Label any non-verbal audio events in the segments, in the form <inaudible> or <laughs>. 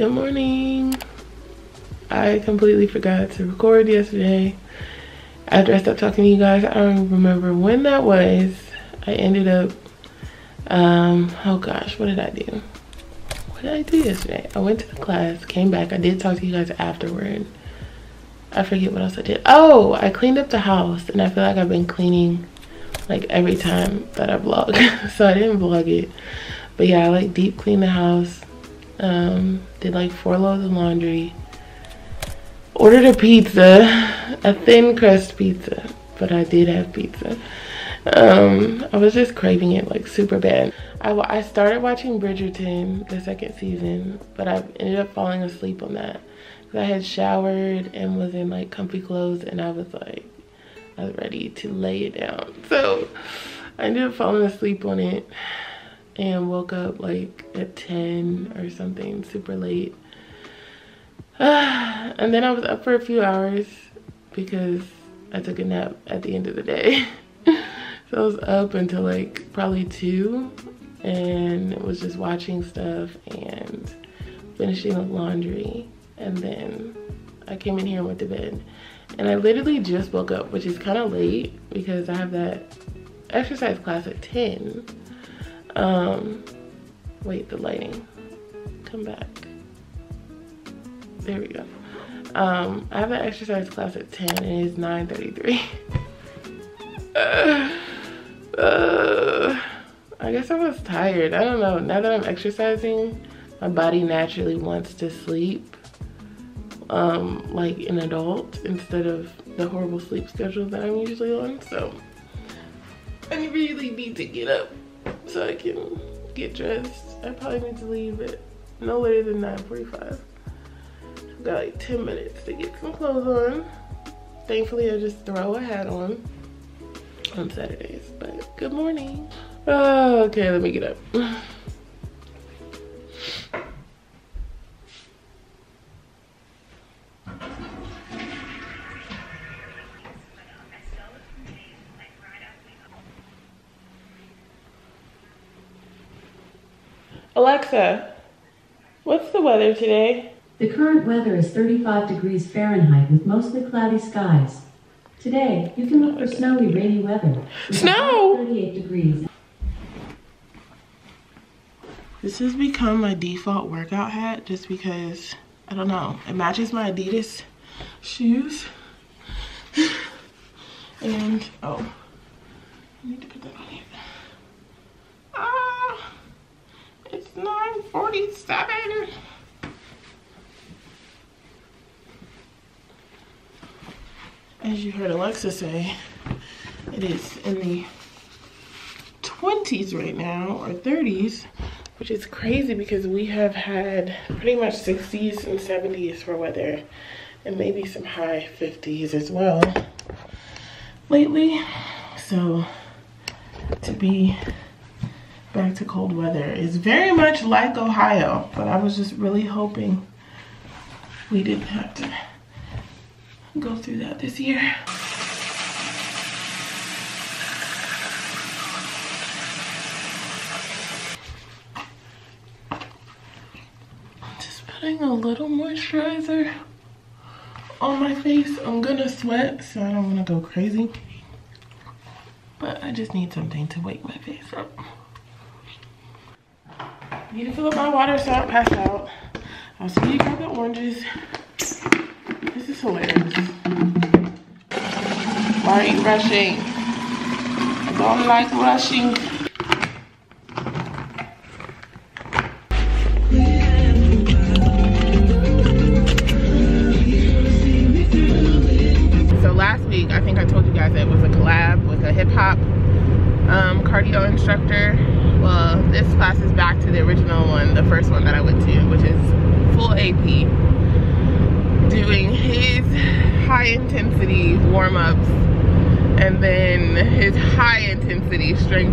Good morning. I completely forgot to record yesterday. After I stopped talking to you guys, I don't remember when that was. I ended up, um, oh gosh, what did I do? What did I do yesterday? I went to the class, came back. I did talk to you guys afterward. I forget what else I did. Oh, I cleaned up the house and I feel like I've been cleaning like every time that I vlog. <laughs> so I didn't vlog it. But yeah, I like deep clean the house. Um, did like four loads of laundry. Ordered a pizza, a thin crust pizza, but I did have pizza. Um, I was just craving it like super bad. I, I started watching Bridgerton, the second season, but I ended up falling asleep on that. I had showered and was in like comfy clothes and I was like, I was ready to lay it down. So I ended up falling asleep on it and woke up like at 10 or something super late. <sighs> and then I was up for a few hours because I took a nap at the end of the day. <laughs> so I was up until like probably 2 and was just watching stuff and finishing up laundry and then I came in here and went to bed. And I literally just woke up, which is kind of late because I have that exercise class at 10. Um, wait, the lighting, come back. There we go. Um, I have an exercise class at 10 and it is 9.33. uh, <sighs> uh, I guess I was tired. I don't know. Now that I'm exercising, my body naturally wants to sleep um, like an adult instead of the horrible sleep schedule that I'm usually on. So I really need to get up so I can get dressed. I probably need to leave at no later than 9.45. I've got like 10 minutes to get some clothes on. Thankfully, I just throw a hat on on Saturdays, but good morning. Oh, okay, let me get up. Alexa, what's the weather today? The current weather is 35 degrees Fahrenheit with mostly cloudy skies. Today, you can look for snowy, rainy weather. Snow! 38 degrees. This has become my default workout hat just because, I don't know, it matches my Adidas shoes. <sighs> and, oh, I need to put that on here. Ah! It's 9.47. As you heard Alexa say, it is in the 20s right now, or 30s, which is crazy because we have had pretty much 60s and 70s for weather, and maybe some high 50s as well lately. So to be back to cold weather It's very much like Ohio, but I was just really hoping we didn't have to go through that this year. I'm just putting a little moisturizer on my face. I'm gonna sweat, so I don't wanna go crazy. But I just need something to wake my face up. Need to fill up my water so I don't pass out. I'll see you grab the oranges. This is hilarious. Why are you rushing? I don't like rushing.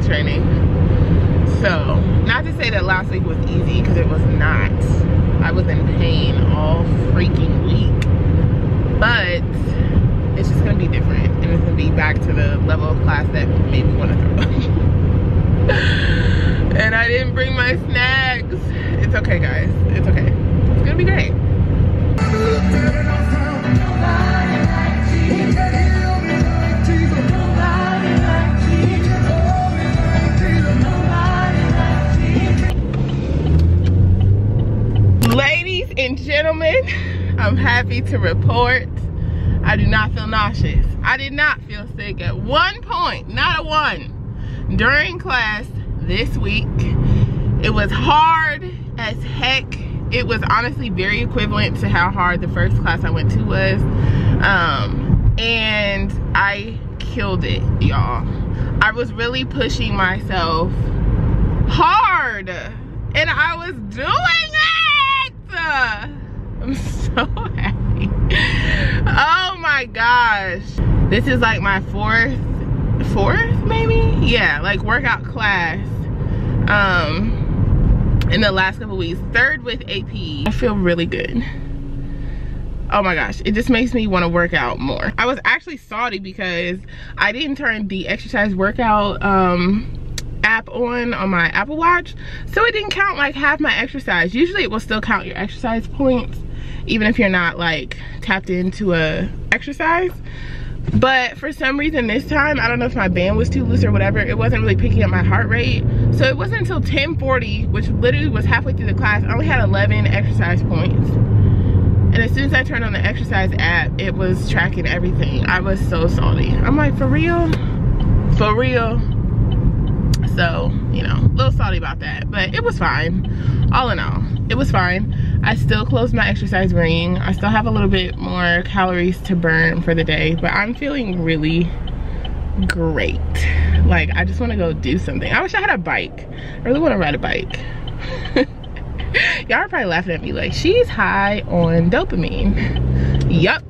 Training. So, not to say that last week was easy, because it was not. I was in pain all freaking week. But it's just gonna be different and it's gonna be back to the level of class that made me want to throw up <laughs> and i didn't bring my snacks it's okay guys it's okay it's gonna be <laughs> I'm happy to report I do not feel nauseous. I did not feel sick at one point, not a one, during class this week. It was hard as heck. It was honestly very equivalent to how hard the first class I went to was. Um, and I killed it, y'all. I was really pushing myself hard and I was doing it. I'm <laughs> so happy. Oh my gosh. This is like my fourth, fourth maybe? Yeah, like workout class. Um, in the last couple weeks. Third with AP. I feel really good. Oh my gosh, it just makes me want to work out more. I was actually salty because I didn't turn the exercise workout um, app on on my Apple Watch. So it didn't count like half my exercise. Usually it will still count your exercise points even if you're not like tapped into a exercise. But for some reason this time i don't know if my band was too loose or whatever it wasn't really picking up my heart rate. So it wasn't until 1040 which literally was halfway through the class i only had 11 exercise points. And as soon as i turned on the exercise app it was tracking everything. I was so salty. I'm like for real? For real? So you know a little salty about that but it was fine. All in all it was fine I still closed my exercise ring. I still have a little bit more calories to burn for the day, but I'm feeling really great. Like, I just wanna go do something. I wish I had a bike. I really wanna ride a bike. <laughs> Y'all are probably laughing at me like, she's high on dopamine. yup,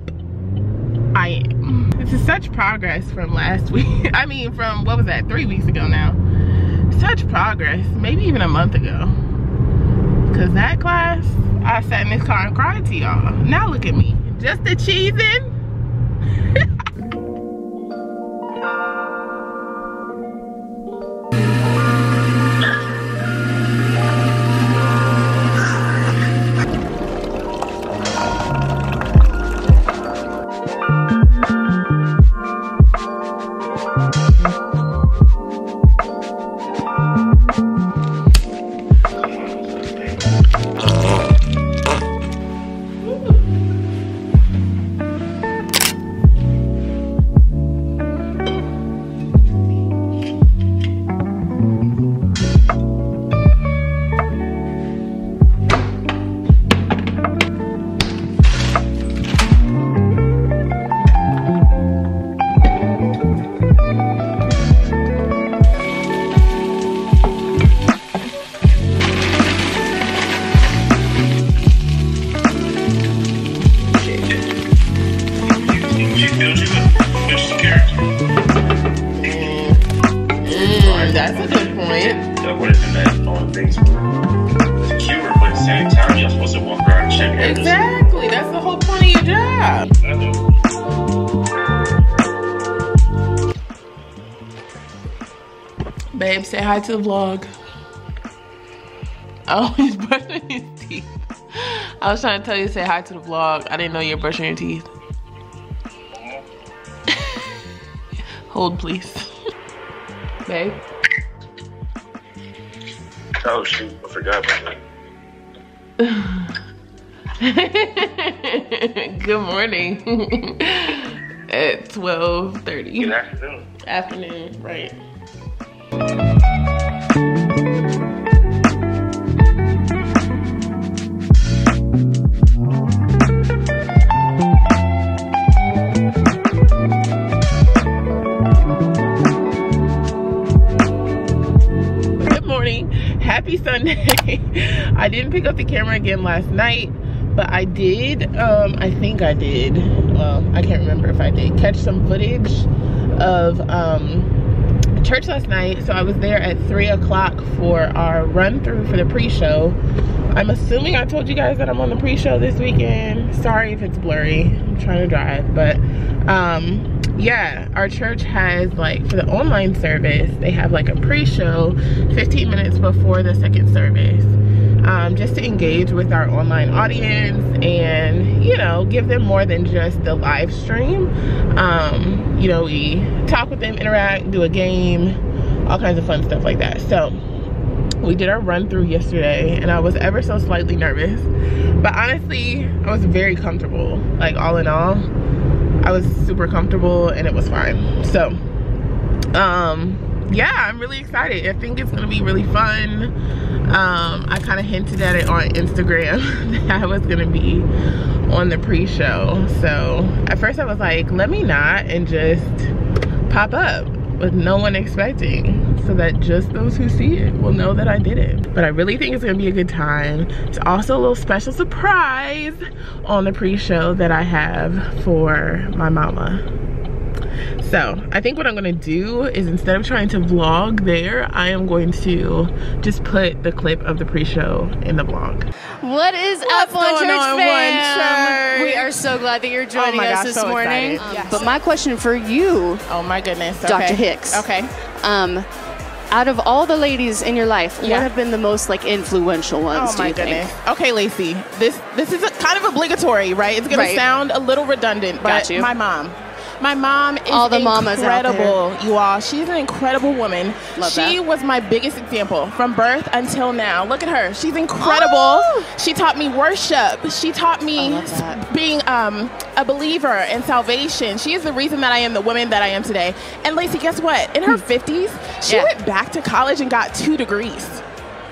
I am. This is such progress from last <laughs> week. I mean, from, what was that, three weeks ago now. Such progress, maybe even a month ago. Cause that class, I sat in this car and cried to y'all. Now look at me. Just the cheesing. <laughs> the vlog. Oh, he's brushing his teeth. I was trying to tell you to say hi to the vlog. I didn't know you're brushing your teeth. <laughs> Hold, please. Babe. Oh shoot, I forgot about that. <laughs> Good morning. <laughs> At 12.30. Good afternoon. Afternoon, right. Happy Sunday. <laughs> I didn't pick up the camera again last night, but I did, um, I think I did, well, I can't remember if I did, catch some footage of um, church last night. So i was there at three o'clock for our run through for the pre-show. I'm assuming i told you guys that i'm on the pre-show this weekend. Sorry if it's blurry. I'm trying to drive but um yeah our church has like for the online service they have like a pre-show 15 minutes before the second service um, just to engage with our online audience and you know give them more than just the live stream um, you know we talk with them interact do a game all kinds of fun stuff like that so we did our run through yesterday and I was ever so slightly nervous. But honestly, I was very comfortable. Like all in all, I was super comfortable and it was fine. So, um, yeah, I'm really excited. I think it's gonna be really fun. Um, I kind of hinted at it on Instagram <laughs> that I was gonna be on the pre-show. So at first I was like, let me not and just pop up with no one expecting so that just those who see it will know that I did it. But I really think it's gonna be a good time. It's also a little special surprise on the pre-show that I have for my mama. So I think what I'm gonna do is instead of trying to vlog there, I am going to just put the clip of the pre-show in the vlog. What is What's up, One going Church on, fam? One We are so glad that you're joining Oh my us gosh, this so morning. Um, Yes. But my question for you, Oh my goodness, Dr. Hicks. Okay. um, out of all the ladies in your life, Yeah. what have been the most like influential ones? Oh do my you goodness. think? Okay, Lacey. This this is a, kind of obligatory, right? It's gonna Right. sound a little redundant, but Got you. my mom. My mom is All the mamas incredible, you all. She's an incredible woman. Love she that. was my biggest example from birth until now. Look at her. She's incredible. Oh! She taught me worship. She taught me being um, a believer and salvation. She is the reason that I am the woman that I am today. And Lacey, guess what? In her 50s, she Hmm. Yeah. went back to college and got two degrees.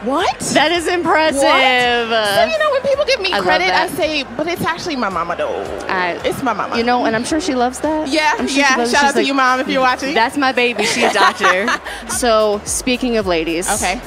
What? That is impressive. So you know when people give me I credit, I say, but it's actually my mama though. I- it's my mama. You know, and I'm sure she loves that. Yeah, sure yeah. she loves it. Shout out to you, mom, if you're watching. That's my baby. She's a <laughs> doctor. so speaking of ladies, okay.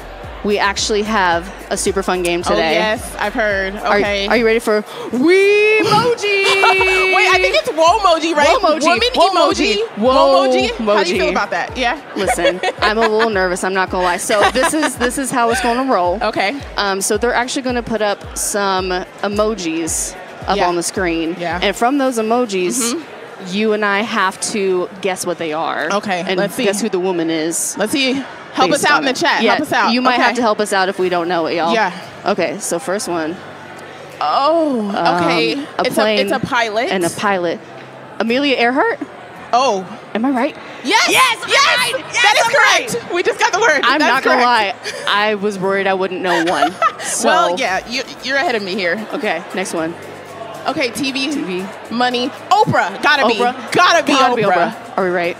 We actually have a super fun game today. Oh today. yes, I've heard. Okay. are you ready for Wee Emoji? <laughs> Wait, I think it's Womoji, right? Womoji. Woman Womoji. emoji. Womoji. How do you feel about that? Yeah. Listen, I'm a little nervous. I'm not gonna lie. So <laughs> this is this is how it's gonna roll. Okay. Um, so they're actually gonna put up some emojis up Yeah. on the screen. Yeah. Mm-hmm. And from those emojis, you and I have to guess what they are. Okay, And let's see. guess who the woman is. Let's see. Help us out on in the it. chat. Yeah, Help us out. You might okay. have to help us out if we don't know it, y'all. Yeah. Okay. So first one. Oh. Okay. Um, a it's plane a it's a pilot. And a pilot. Amelia Earhart. oh. Am I right? Yes. Yes. Yes. that is correct. We just got the word. I'm That's not gonna lie. I was worried I wouldn't know one. <laughs> So, well, yeah, you, you're ahead of me here. Okay, next one. Okay, TV, TV. money, Oprah, gotta Oprah. be, gotta be Gotta Oprah. be Oprah. Are we right?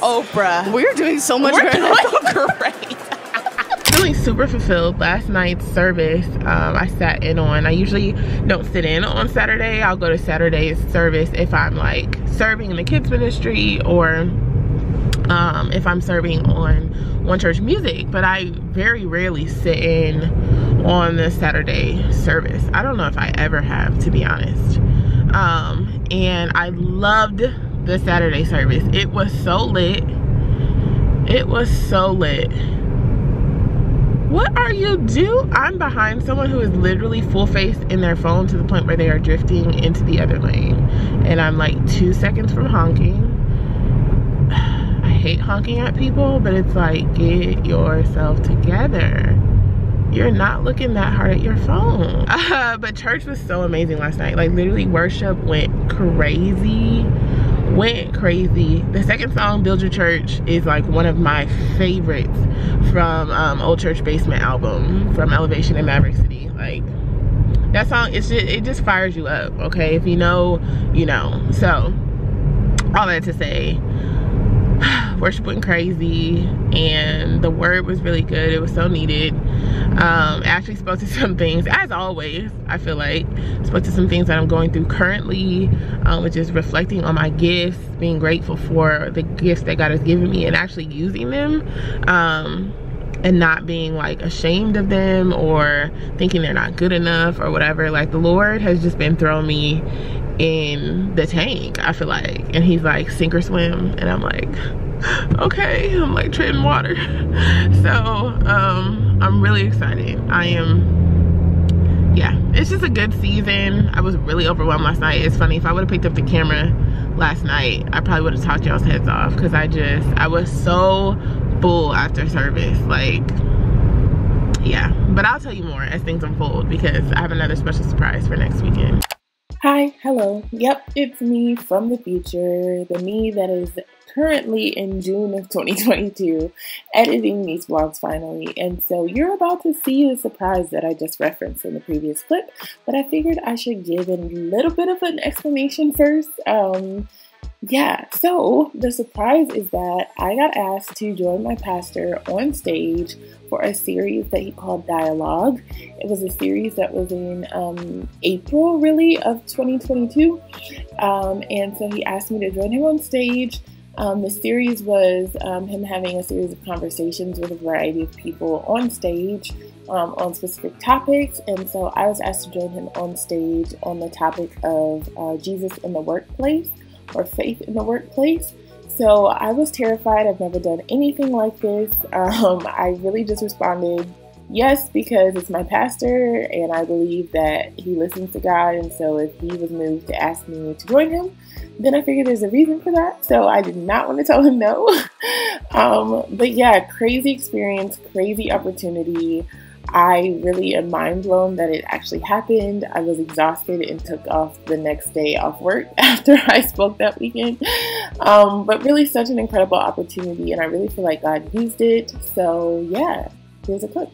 Oprah. We're doing so much We're better. doing <laughs> great. Feeling super fulfilled. Last night's service, um, I sat in on. I usually don't sit in on Saturday. I'll go to Saturday's service if I'm like serving in the kids ministry or um, if I'm serving on One Church Music. But I very rarely sit in on the Saturday service. I don't know if I ever have, to be honest. Um, and I loved the Saturday service. It was so lit. It was so lit. What are you do? I'm behind someone who is literally full face in their phone to the point where they are drifting into the other lane. And I'm like two seconds from honking. <sighs> I hate honking at people, but it's like, get yourself together. You're not looking that hard at your phone. Uh, <laughs> but church was so amazing last night. Like, literally, worship went crazy. Went crazy. The second song, Build Your Church, is like one of my favorites from um, Old Church Basement album from Elevation and Maverick City. Like, that song, it's just, it just fires you up, okay? If you know, you know. So, all that to say, <sighs> worship went crazy and the word was really good it was so needed um actually spoke to some things as always i feel like. Spoke to some things that i'm going through currently um, which is reflecting on my gifts being grateful for the gifts that god has given me and actually using them um and not being like ashamed of them or thinking they're not good enough or whatever. Like the lord has just been throwing me in the tank i feel like. And he's like sink or swim and i'm like <laughs> okay i'm like treading water. <laughs> So um i'm really excited. I am yeah it's just a good season. I was really overwhelmed last night. It's funny if i would have picked up the camera last night i probably would have talked y'all's heads off because i just i was so full after service like yeah. But i'll tell you more as things unfold because i have another special surprise for next weekend. Hi, hello. Yep, it's me from the future. The me that is currently in June of 2022 editing these vlogs finally. And so you're about to see the surprise that I just referenced in the previous clip. But I figured I should give a little bit of an explanation first. Um, yeah, so the surprise is that I got asked to join my pastor on stage for a series that he called Dialogue. It was a series that was in um, April, really, of 2022. Um, and so he asked me to join him on stage. Um, the series was um, him having a series of conversations with a variety of people on stage um, on specific topics. And so I was asked to join him on stage on the topic of uh, Jesus in the workplace or faith in the workplace. So I was terrified. I've never done anything like this. <laughs> Um, I really just responded yes because it's my pastor and I believe that he listens to God. And so if he was moved to ask me to join him, then I figured there's a reason for that. So I did not want to tell him no. <laughs> um, but yeah, crazy experience, crazy opportunity. I really am mind blown that it actually happened. I was exhausted and took off the next day off work <laughs> after I spoke that weekend. Um, but really, such an incredible opportunity, and I really feel like God used it. So, yeah, here's a clip.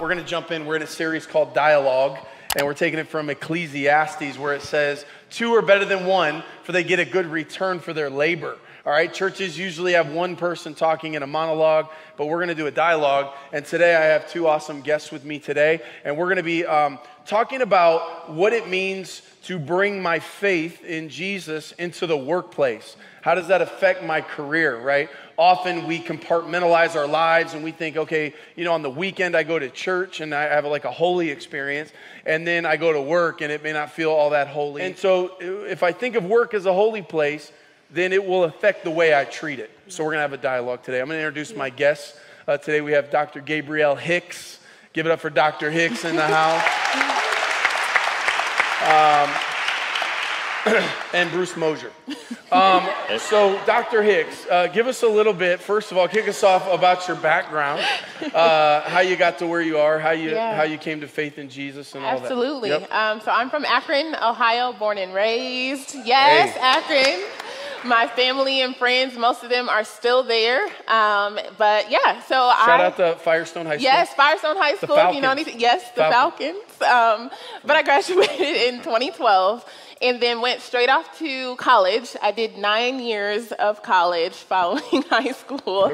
We're going to jump in. We're in a series called Dialogue, and we're taking it from Ecclesiastes, where it says, Two are better than one, for they get a good return for their labor. All right, churches usually have one person talking in a monologue, but we're going to do a dialogue. And today I have two awesome guests with me today, and we're going to be um, talking about what it means to bring my faith in Jesus into the workplace. How does that affect my career, right? Often we compartmentalize our lives and we think, okay, you know, on the weekend I go to church and I have like a holy experience, and then I go to work and it may not feel all that holy. And so if I think of work as a holy place, then it will affect the way I treat it. So we're going to have a dialogue today. I'm going to introduce my guests. Uh, today we have Dr. Gabrielle Hicks. Give it up for Dr. Hicks in the house. <laughs> Um, <coughs> and Bruce Mosier. Um, so, Dr. Hicks, uh, give us a little bit. First of all, kick us off about your background, uh, how you got to where you are, how you Yeah. how you came to faith in Jesus, and all that. Absolutely. Yep. Um, so I'm from Akron, Ohio, born and raised. Yes, Hey. Akron. My family and friends, most of them are still there. Um, but yeah, so Shout I Shout out to Firestone High School. Yes, Firestone High School. you know anything. Yes, the Falcons. Falcons. Um, but I graduated in 2012 and then went straight off to college. I did nine years of college following <laughs> high school.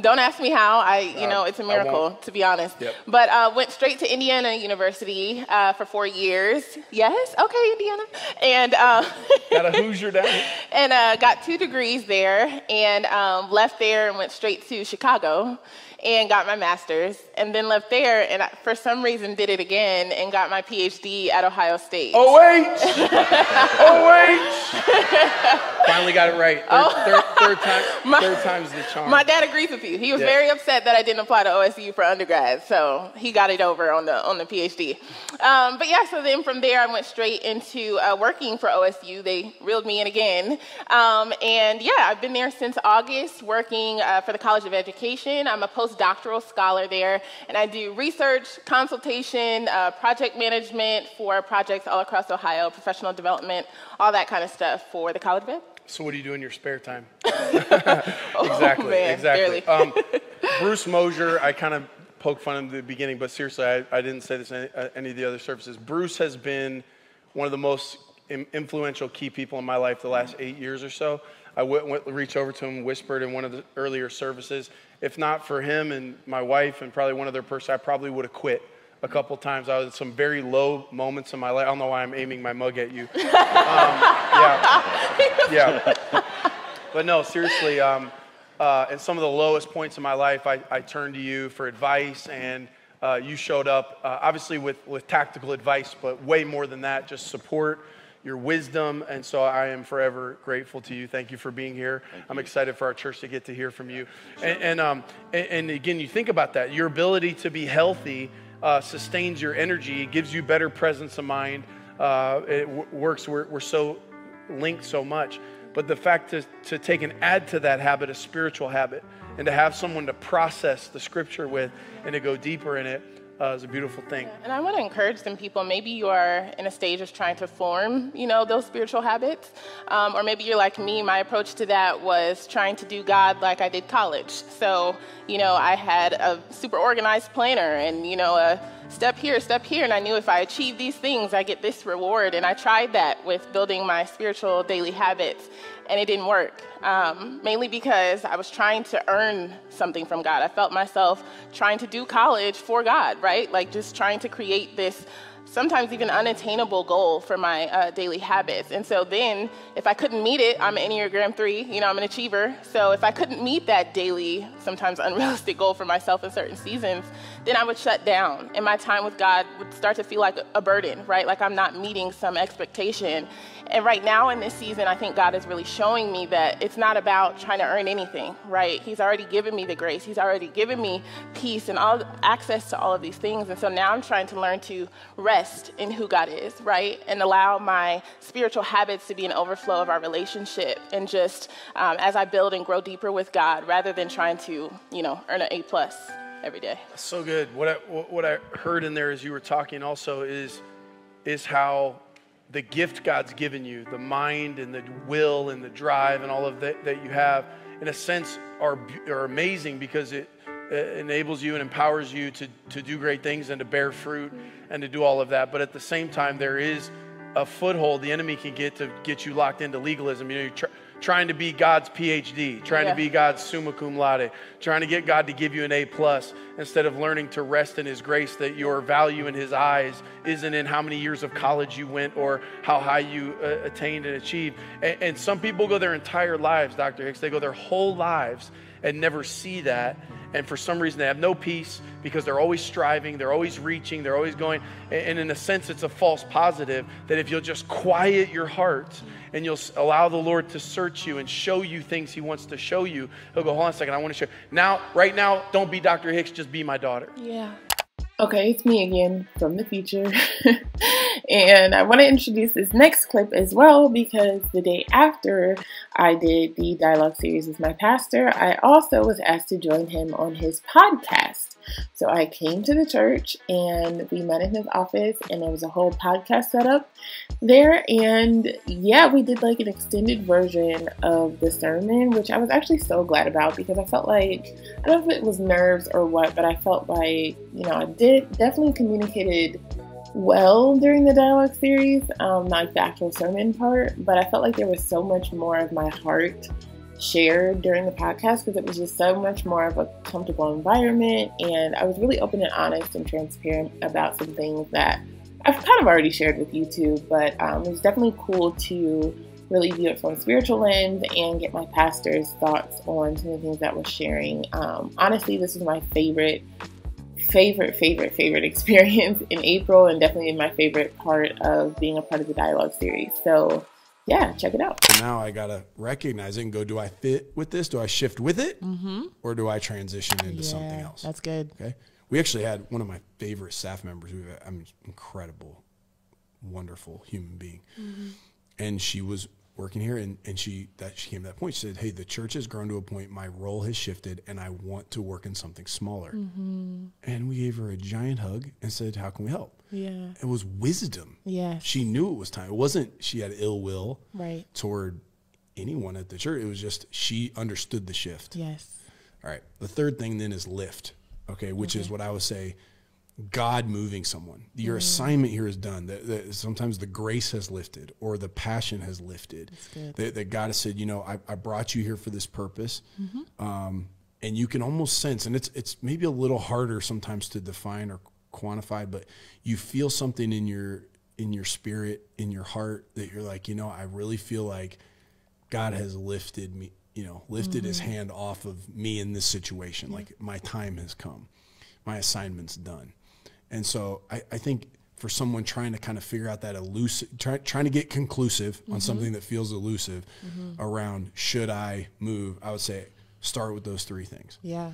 Don't ask me how. I, you know, it's a miracle to be honest. Yep. But uh, went straight to Indiana University uh, for four years. Yes, okay, Indiana. And uh, <laughs> Got a Hoosier down and uh, got two degrees there and um, left there and went straight to Chicago and got my master's and then left there and I, for some reason did it again and got my PhD at Ohio State. Oh wait! oh wait! <laughs> Finally got it right. Third, oh. third, third time. <laughs> My- third time's the charm. My dad agrees with you. He was Yeah. very upset that I didn't apply to OSU for undergrad, so he got it over on the on the PhD. Um, but yeah, so then from there I went straight into uh, working for OSU. They reeled me in again, um, and yeah, I've been there since August, working uh, for the College of Education. I'm a postdoctoral scholar there, and I do research, consultation, uh, project management for projects all across Ohio, professional development, all that kind of stuff for the College of Ed. So what do you do in your spare time? <laughs> exactly. Oh, man, exactly. Um, <laughs> Bruce Mosier, I kind of poked fun at at the beginning, but seriously, I, I didn't say this in any, uh, any of the other services. Bruce has been one of the most im- influential key people in my life the last eight years or so. I went, went reached over to him, whispered in one of the earlier services. If not for him and my wife and probably one other person, I probably would have quit a couple times. I was at some very low moments in my life. I don't know why I'm aiming my mug at you. <laughs> Um, yeah, yeah. But no, seriously, um, uh, in some of the lowest points in my life, I, I turned to you for advice, and uh, you showed up, uh, obviously with, with tactical advice, but way more than that, just support, your wisdom, and so I am forever grateful to you. Thank you for being here. I'm excited for our church to get to hear from you. And, and, um, and, and again, you think about that. Your ability to be healthy uh, sustains your energy, gives you better presence of mind. Uh, it w- works. We're, we're so linked so much. But the fact to, to take and add to that habit a spiritual habit and to have someone to process the scripture with and to go deeper in it, uh, is a beautiful thing. And I want to encourage some people. Maybe you are in a stage of trying to form, you know, those spiritual habits, um, or maybe you're like me. My approach to that was trying to do God like I did college. So, you know, I had a super organized planner, and you know, a step here, step here, and I knew if I achieve these things, I get this reward. And I tried that with building my spiritual daily habits, and it didn't work. Um, mainly because I was trying to earn something from God. I felt myself trying to do college for God, right? Like just trying to create this sometimes even unattainable goal for my uh, daily habits. And so then, if I couldn't meet it, I'm an Enneagram 3, you know, I'm an achiever. So if I couldn't meet that daily, sometimes <laughs> unrealistic goal for myself in certain seasons, then I would shut down. And my time with God would start to feel like a burden, right? Like I'm not meeting some expectation. And right now in this season, I think God is really showing me that it's not about trying to earn anything, right? He's already given me the grace. He's already given me peace and all access to all of these things. And so now I'm trying to learn to rest in who God is, right? And allow my spiritual habits to be an overflow of our relationship. And just um, as I build and grow deeper with God, rather than trying to, you know, earn an A plus every day. So good. What I, what I heard in there as you were talking also is, is how the gift God's given you, the mind and the will and the drive and all of that that you have, in a sense, are, are amazing because it enables you and empowers you to, to do great things and to bear fruit and to do all of that. But at the same time, there is a foothold the enemy can get to get you locked into legalism. You know, you trying to be God's PhD, trying yeah. to be God's summa cum laude, trying to get God to give you an A plus instead of learning to rest in His grace that your value in His eyes isn't in how many years of college you went or how high you uh, attained and achieved. And, and some people go their entire lives, Dr. Hicks, they go their whole lives and never see that. And for some reason, they have no peace because they're always striving, they're always reaching, they're always going. And in a sense, it's a false positive that if you'll just quiet your heart and you'll allow the Lord to search you and show you things He wants to show you, He'll go, hold on a second, I want to show. Now, right now, don't be Dr. Hicks, just be my daughter. Yeah. Okay, it's me again from the future. <laughs> and I want to introduce this next clip as well because the day after I did the dialogue series with my pastor, I also was asked to join him on his podcast. So I came to the church and we met in his office, and there was a whole podcast set up there. And yeah, we did like an extended version of the sermon, which I was actually so glad about because I felt like I don't know if it was nerves or what, but I felt like you know I did definitely communicated well during the dialogue series, um, the actual sermon part, but I felt like there was so much more of my heart shared during the podcast because it was just so much more of a comfortable environment. And I was really open and honest and transparent about some things that I've kind of already shared with you too. But um, it was definitely cool to really view it from a spiritual lens and get my pastor's thoughts on some of the things that we're sharing. Um, honestly, this is my favorite favorite, favorite, favorite <laughs> experience in April and definitely my favorite part of being a part of the dialogue series. So yeah, check it out. Now I gotta recognize it and go: Do I fit with this? Do I shift with it, mm-hmm. or do I transition into yeah, something else? That's good. Okay. We actually had one of my favorite staff members. We've I'm incredible, wonderful human being, mm-hmm. and she was working here and, and she that she came to that point she said hey the church has grown to a point my role has shifted and i want to work in something smaller mm-hmm. and we gave her a giant hug and said how can we help yeah it was wisdom yeah she knew it was time it wasn't she had ill will right toward anyone at the church it was just she understood the shift yes all right the third thing then is lift okay which okay. is what i would say God moving someone. Your mm. assignment here is done. That, that, sometimes the grace has lifted or the passion has lifted. That, that, God has said, you know, I, I, brought you here for this purpose. Mm-hmm. Um, and you can almost sense, and it's it's maybe a little harder sometimes to define or quantify, but you feel something in your in your spirit, in your heart that you're like, you know, I really feel like God has lifted me, you know, lifted mm-hmm. his hand off of me in this situation. Like my time has come. My assignment's done. And so I, I think for someone trying to kind of figure out that elusive, try, trying to get conclusive mm-hmm. on something that feels elusive mm-hmm. around should I move, I would say start with those three things. Yeah.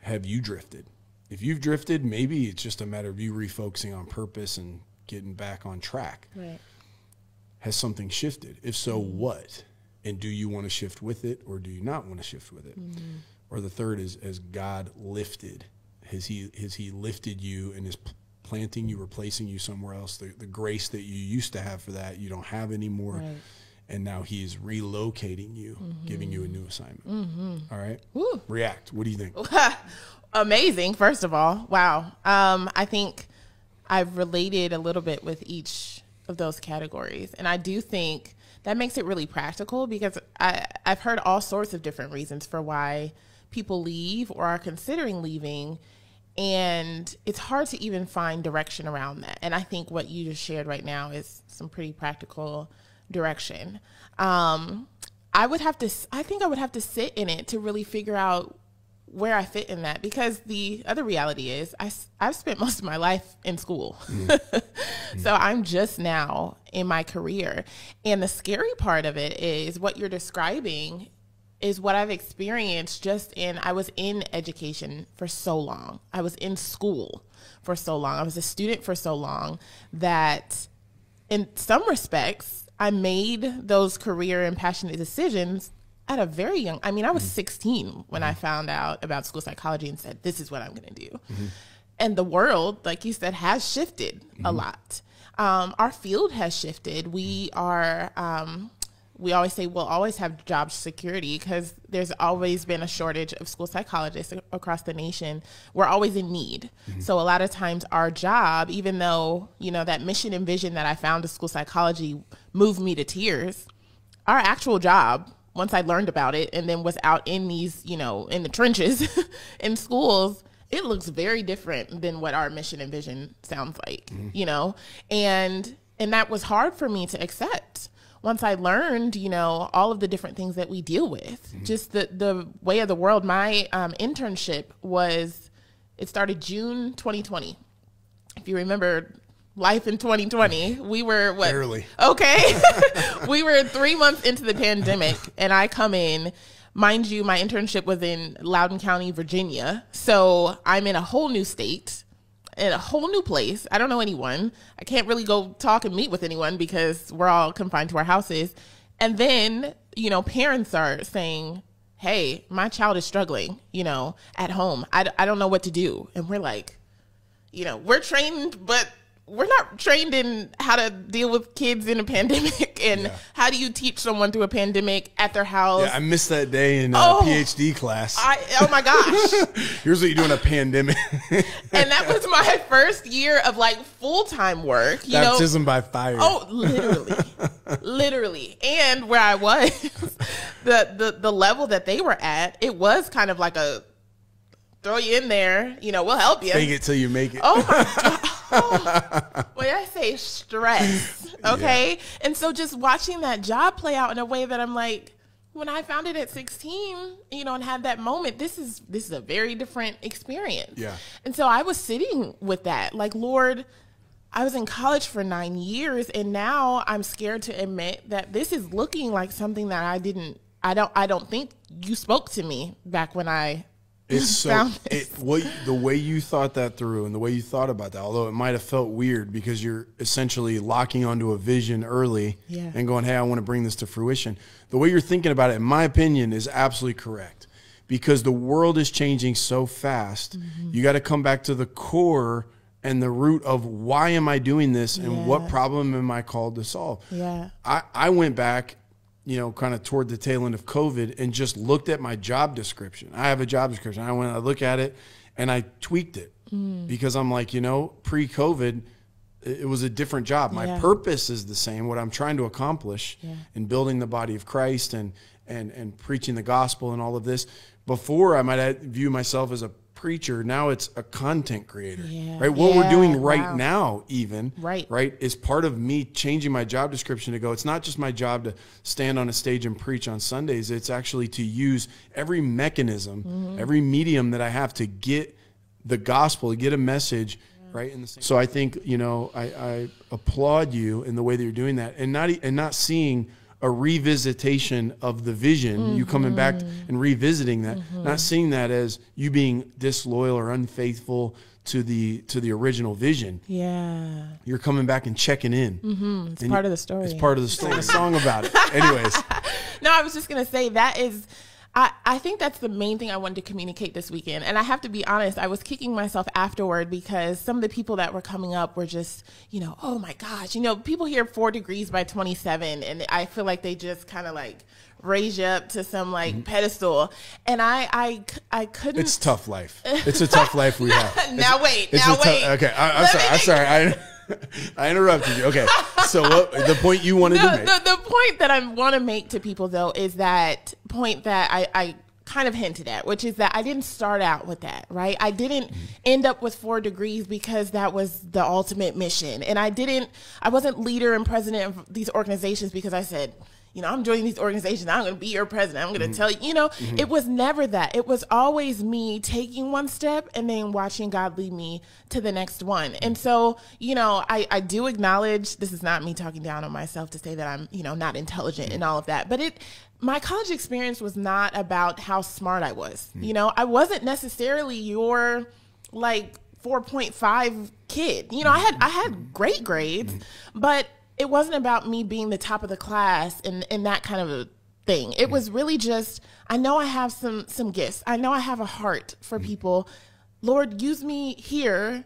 Have you drifted? If you've drifted, maybe it's just a matter of you refocusing on purpose and getting back on track. Right. Has something shifted? If so, mm-hmm. what? And do you want to shift with it or do you not want to shift with it? Mm-hmm. Or the third is, has God lifted Has he has he lifted you and is planting you, replacing you somewhere else? The the grace that you used to have for that you don't have anymore. Right. And now he is relocating you, giving you a new assignment. Mm-hmm. All right. Woo. React. What do you think? <laughs> Amazing, first of all. Wow. Um, I think I've related a little bit with each of those categories. And I do think that makes it really practical because I, I've heard all sorts of different reasons for why people leave or are considering leaving. And it's hard to even find direction around that. And I think what you just shared right now is some pretty practical direction. Um, I would have to, I think I would have to sit in it to really figure out where I fit in that because the other reality is I, I've spent <laughs> most of my life in school. Mm. <laughs> so mm. I'm just now in my career. And the scary part of it is what you're describing is what I've experienced just in, I was in education for so long. I was in school for so long. I was a student for so long that in some respects, I made those career and passionate decisions at a very young I mean I was mm-hmm. 16 when I mm-hmm. found out about school psychology and said this is what I'm going to do. Mm-hmm. And the world like you said has shifted a lot. Um, our field has shifted. We are um, we always say we'll always have job security because there's always been a shortage of school psychologists a- across the nation. We're always in need. So a lot of times our job, even though, you know, that mission and vision that I found of school psychology moved me to tears, our actual job once I learned about it and then was out in these, you know, in the trenches <laughs> in schools, it looks very different than what our mission and vision sounds like, you know? And and that was hard for me to accept. Once I learned, you know, all of the different things that we deal with, just the the way of the world. My um, internship was, it started June 2020. If you remember life in 2020, we were what? Barely. Okay. <laughs> <laughs> we were three months into the pandemic, and I come in. Mind you, my internship was in Loudoun County, Virginia. So I'm in a whole new state, in a whole new place. I don't know anyone. I can't really go talk and meet with anyone because we're all confined to our houses. And then, you know, parents are saying, hey, my child is struggling, you know, at home. I, I don't know what to do. And we're like, you know, we're trained, but we're not trained in how to deal with kids in a <laughs> pandemic and how do you teach someone through a pandemic at their house. Yeah, I missed that day in uh, Oh. PhD class. I, oh my gosh. <laughs> Here's what you do in a pandemic. <laughs> and that was my first year of like full time work. You know, Baptism by fire. Oh, literally, literally, and where I was, the the the level that they were at, it was kind of like a throw you in there. You know, we'll help you. Fake it till you make it. Oh my god. Oh. <laughs> When I say stress, <laughs> okay? And so just watching that job play out in a way that I'm like, when I found it at 16, you know, and had that moment, this is this is a very different experience. Yeah. And so I was sitting with that, like, Lord, I was in college for nine years, and now I'm scared to admit that this is looking like something that I didn't. I don't. I don't think you spoke to me back when I It's <laughs> so it, what the way you thought that through and the way you thought about that, although it might have felt weird because you're essentially locking onto a vision early Yeah. and going, "Hey, I want to bring this to fruition." The way you're thinking about it, in my opinion, is absolutely correct because the world is changing so fast. Mm-hmm. You got to come back to the core and the root of why am I doing this and what problem am I called to solve. Yeah. I, I went back, you know, kind of toward the tail end of COVID and just looked at my job description. I have a job description. I went, I look at it and I tweaked it mm. because I'm like, you know, pre COVID, it was a different job. My Yeah. purpose is the same, what I'm trying to accomplish Yeah. in building the body of Christ and, and, and preaching the gospel and all of this. Before I might have view myself as a preacher. Now it's a content creator, Yeah. right? What we're doing right wow. now, even Right. right, is part of me changing my job description to go, it's not just my job to stand on a stage and preach on Sundays. It's actually to use every mechanism, Mm-hmm. every medium that I have to get the gospel, to get a message, right? In the same. So I think, you know, I, I applaud you in the way that you're doing that and not, and not seeing a revisitation of the vision, you coming back Mm-hmm. and revisiting that, not seeing that as you being disloyal or unfaithful to the to the original vision Yeah. you're coming back and checking in. Mm-hmm. It's And part you- of the story. It's part of the story. a song about it. <laughs> Anyways, No, I was just gonna say that is I, I think that's the main thing I wanted to communicate this weekend. And I have to be honest, I was kicking myself afterward because some of the people that were coming up were just, you know, oh my gosh, you know, people hear four degrees by 27, and I feel like they just kind of like raise you up to some like mm-hmm. pedestal. And I, I, I couldn't. It's tough life. <laughs> It's a tough life we have. now it's, wait, now wait. Okay, I, am sorry. I'm sorry. I, <laughs> I interrupted you. Okay, so what the point you wanted no, to make? The, the point that I want to make to people though is that point that I, I kind of hinted at, which is that I didn't start out with that, right? I didn't mm-hmm. end up with four degrees because that was the ultimate mission. And I didn't, I wasn't leader and president of these organizations because I said, you know, I'm joining these organizations. I'm going to be your president. I'm going to mm-hmm. tell you, you know, mm-hmm. it was never that. It was always me taking one step and then watching God lead me to the next one. And so, you know, I, I do acknowledge this is not me talking down on myself to say that I'm, you know, not intelligent and all of that, but it, my college experience was not about how smart I was. Mm-hmm. You know, I wasn't necessarily your like 4.5 kid. You know, I had I had great grades, mm-hmm. but it wasn't about me being the top of the class and, and that kind of a thing. It was really just I know I have some some gifts. I know I have a heart for mm. people. Lord, use me here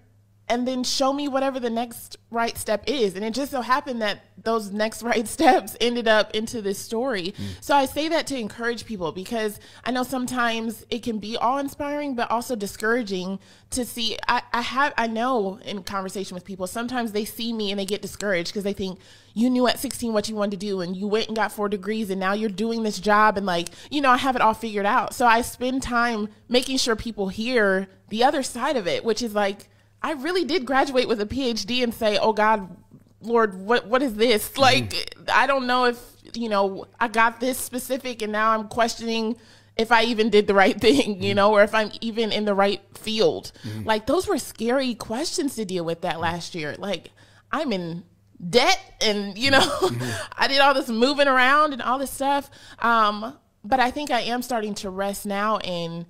and then show me whatever the next right step is. And it just so happened that those next <laughs> right steps ended up into this story. Mm. So I say that to encourage people because I know sometimes it can be awe inspiring, but also discouraging to see. I, I have, I know in conversation with people, sometimes they see me and they get discouraged because they think you knew at 16 what you wanted to do and you went and got four degrees and now you're doing this job and like, you know, I have it all figured out. So I spend time making sure people hear the other side of it, which is like, I really did graduate with a PhD and say, "Oh God, Lord, what what is this?" Mm-hmm. Like I don't know if, you know, I got this specific and now I'm questioning if I even did the right <laughs> thing, you mm-hmm. know, or if I'm even in the right field. Mm-hmm. Like those were scary questions to deal with that last year. Like I'm in debt and, you know. <laughs> I did all this moving around and all this stuff. Um, but I think I am starting to rest now in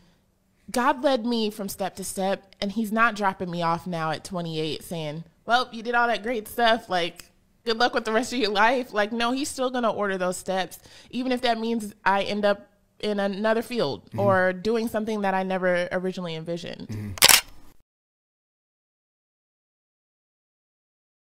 God led me from step to step, and He's not dropping me off now at 28 saying, Well, you did all that great stuff. Like, good luck with the rest of your life. Like, no, He's still going to order those steps, even if that means I end up in another field mm-hmm. or doing something that I never originally envisioned. Mm-hmm.